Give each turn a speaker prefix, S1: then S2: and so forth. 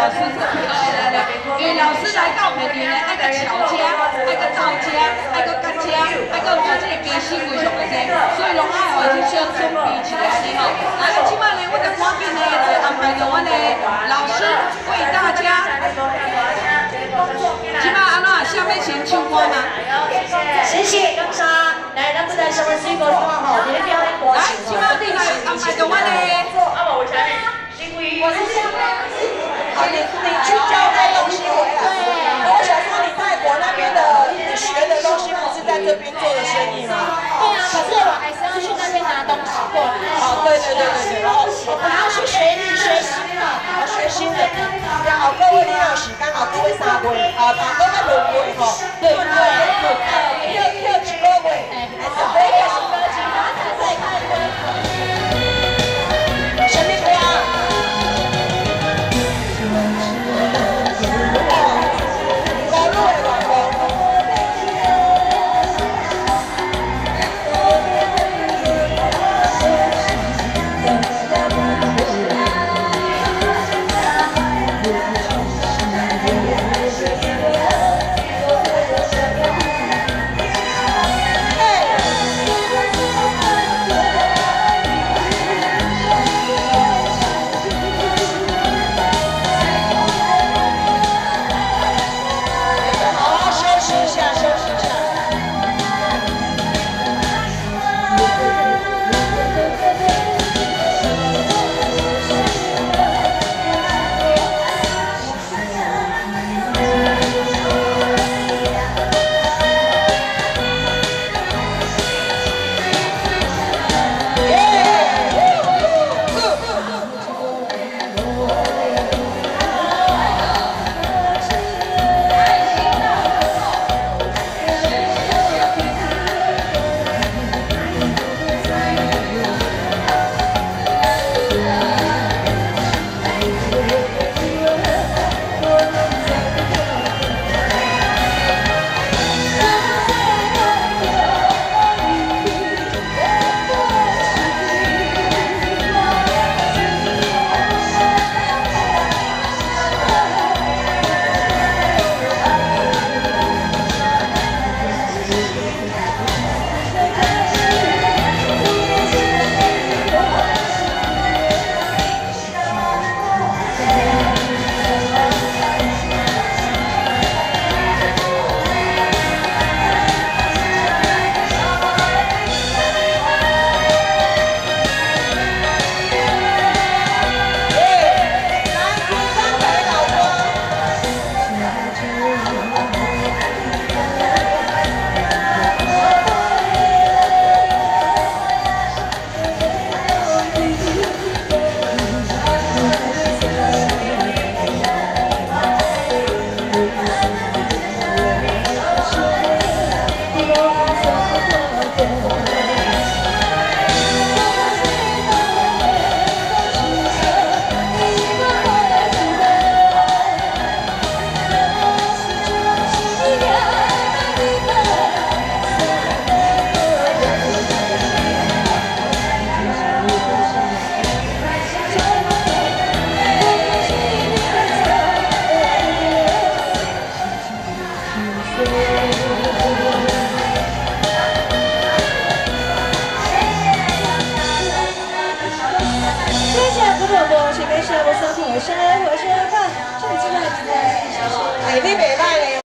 S1: 老师是客气的咧，因为老师来到平地咧，爱个巧车，爱个倒车，爱个夹车，爱个做这个明星为上个些，所以拢爱互伊先准备一下安尼吼。啊，即摆呢，我就赶紧呢来安排着我的老师为大家。即摆安怎下面请唱歌吗？
S2: 谢。谢感谢。来，咱不但什么水果花吼，你的表演过程。
S1: 来，即摆你来安排着阮的。
S2: 我是香你你去教带东西回来。我想说，你泰国那边的你学的东西，不是在这边做的生意吗？
S3: 对啊，可是我还是要去那边拿东西过来。
S2: 哦，对对对对对，然后我要去学学新的，学新的。然后各位你要时间，后各位三位，啊，大哥在轮回哈，对不对？